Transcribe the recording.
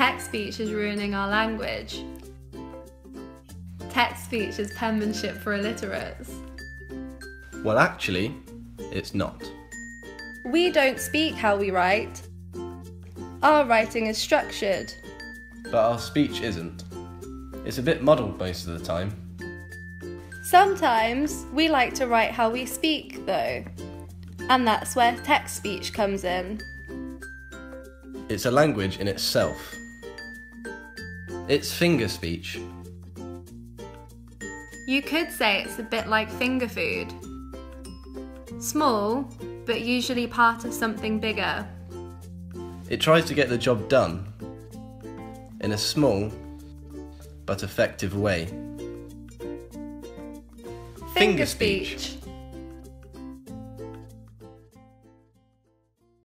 Text speech is ruining our language. Text speech is penmanship for illiterates. Well, actually, it's not. We don't speak how we write. Our writing is structured. But our speech isn't. It's a bit muddled most of the time. Sometimes we like to write how we speak, though. And that's where text speech comes in. It's a language in itself. It's finger speech. You could say it's a bit like finger food. Small, but usually part of something bigger. It tries to get the job done in a small but effective way. Finger speech.